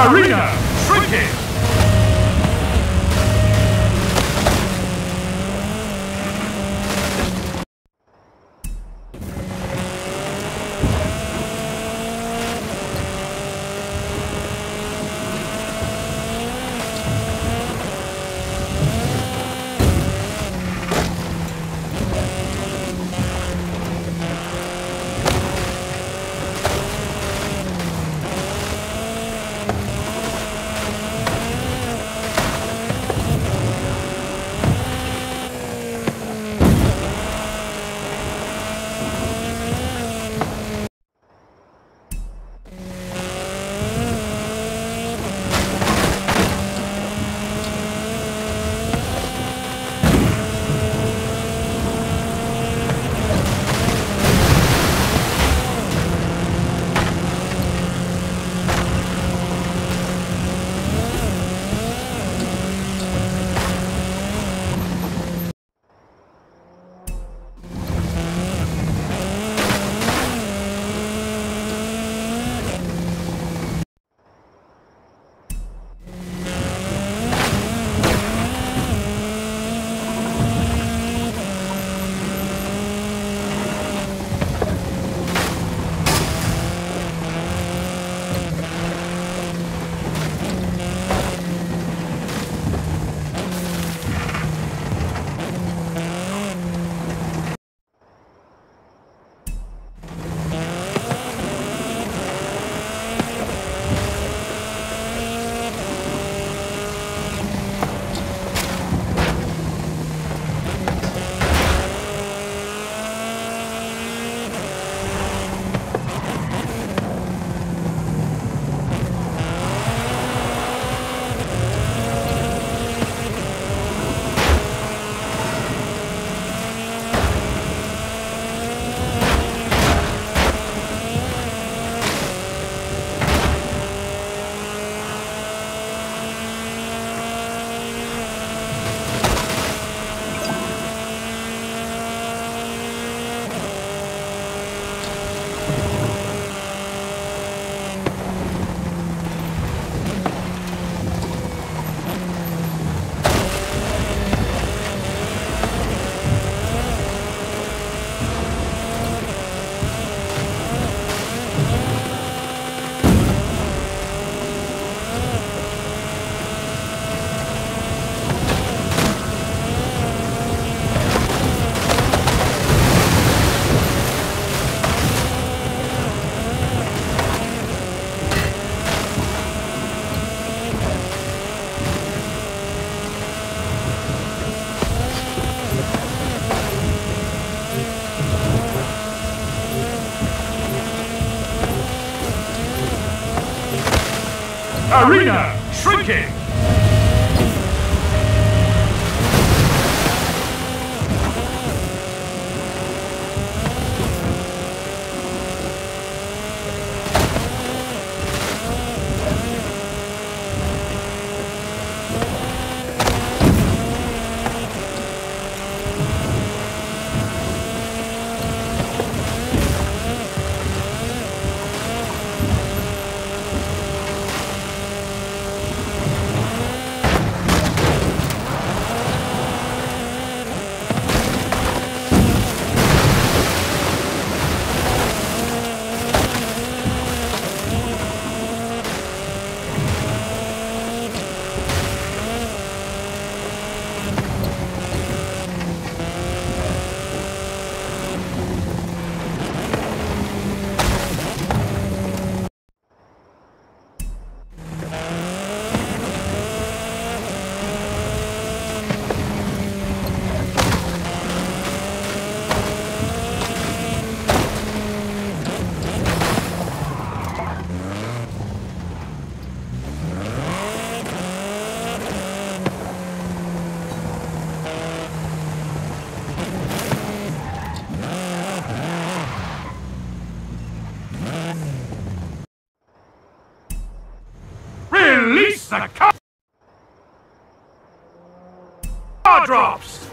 Arena Release the car! Drops!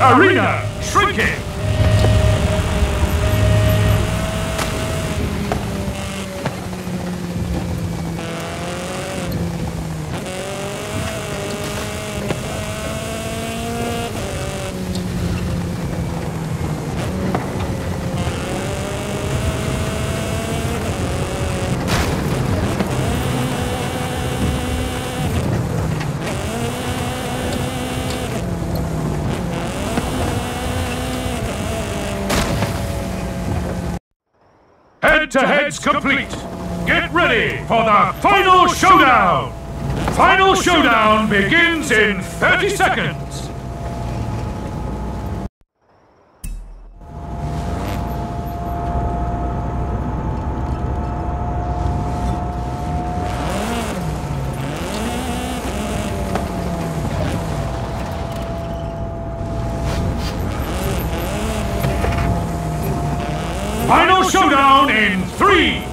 Arena shrinking. Head-to-heads complete. Get ready for the final showdown. Final showdown begins in 30 seconds. Final showdown in three,